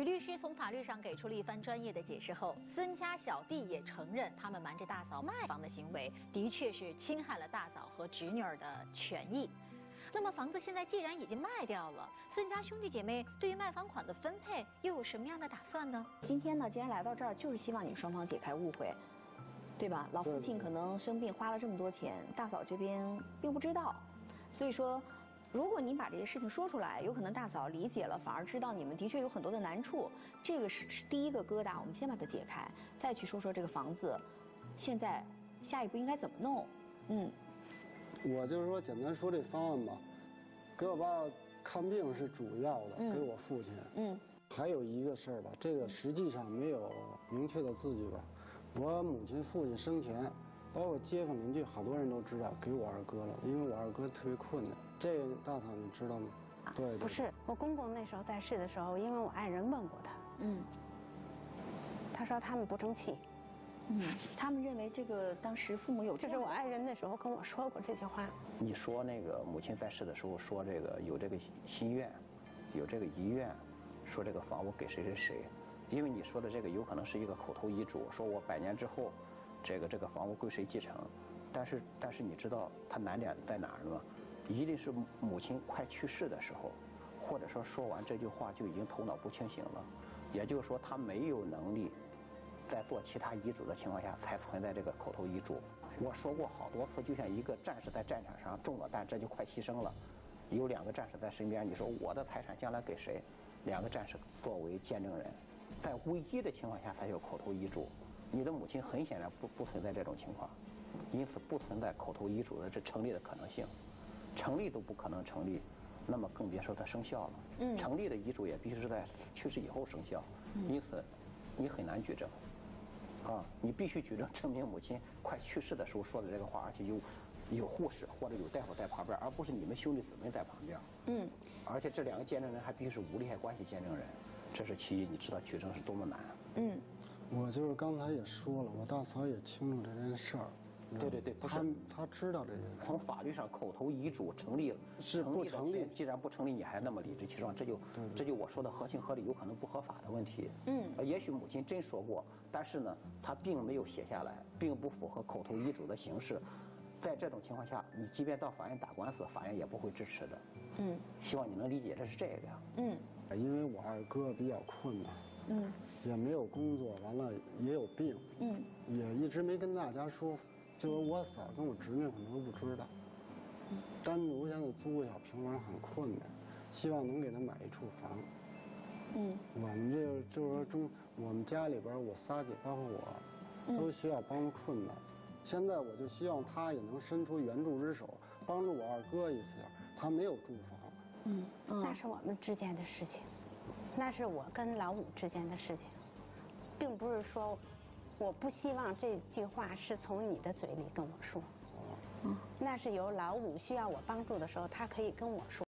吕律师从法律上给出了一番专业的解释后，孙家小弟也承认，他们瞒着大嫂卖房的行为的确是侵害了大嫂和侄女儿的权益。那么房子现在既然已经卖掉了，孙家兄弟姐妹对于卖房款的分配又有什么样的打算呢？今天呢，既然来到这儿，就是希望你们双方解开误会，对吧？老父亲可能生病花了这么多钱，大嫂这边并不知道，所以说，如果你把这些事情说出来，有可能大嫂理解了，反而知道你们的确有很多的难处，这个是是第一个疙瘩，我们先把它解开，再去说说这个房子，现在下一步应该怎么弄？嗯。我就是说，简单说这方案吧，给我爸看病是主要的，给我父亲。嗯。还有一个事儿吧，这个实际上没有明确的字据吧。我母亲、父亲生前，包括街坊邻居，好多人都知道给我二哥了，因为我二哥特别困难。这个大嫂你知道吗？对。不是，我公公那时候在世的时候，因为我爱人问过他，嗯，他说他们不争气。嗯，他们认为这个当时父母有，就是我爱人那时候跟我说过这句话。你说那个母亲在世的时候说这个有这个心愿，有这个遗愿，说这个房屋给谁谁谁，因为你说的这个有可能是一个口头遗嘱，说我百年之后，这个这个房屋归谁继承，但是但是你知道它难点在哪儿吗？一定是母亲快去世的时候，或者说说完这句话就已经头脑不清醒了，也就是说他没有能力。在做其他遗嘱的情况下，才存在这个口头遗嘱。我说过好多次，就像一个战士在战场上中了弹，这就快牺牲了，有两个战士在身边，你说我的财产将来给谁？两个战士作为见证人，在危机的情况下才有口头遗嘱。你的母亲很显然不不存在这种情况，因此不存在口头遗嘱的这成立的可能性，成立都不可能成立，那么更别说它生效了。嗯，成立的遗嘱也必须是在去世以后生效，因此你很难举证。啊，你必须举证证明母亲快去世的时候说的这个话，而且有有护士或者有大夫在旁边，而不是你们兄弟姊妹在旁边。嗯，而且这两个见证人还必须是无利害关系见证人，这是其一。你知道举证是多么难？嗯，我就是刚才也说了，我大嫂也清楚这件事儿。对对对，不是他知道这件事。从法律上，口头遗嘱成立是不成立。既然不成立，你还那么理直气壮，这就这就我说的合情合理，有可能不合法的问题。嗯，也许母亲真说过，但是呢，她并没有写下来，并不符合口头遗嘱的形式。在这种情况下，你即便到法院打官司，法院也不会支持的。嗯，希望你能理解，这是这个呀。嗯，因为我二哥比较困难，嗯，也没有工作，完了也有病，嗯，也一直没跟大家说。就是我嫂跟我侄女可能都不知道，单独现在租个小平房很困难，希望能给他买一处房。嗯，我们这个就是说中，我们家里边我仨姐包括我，都需要帮助困难。现在我就希望他也能伸出援助之手，帮助我二哥一次。他没有住房。嗯，那是我们之间的事情，那是我跟老五之间的事情，并不是说。我不希望这句话是从你的嘴里跟我说，那是由老五需要我帮助的时候，他可以跟我说。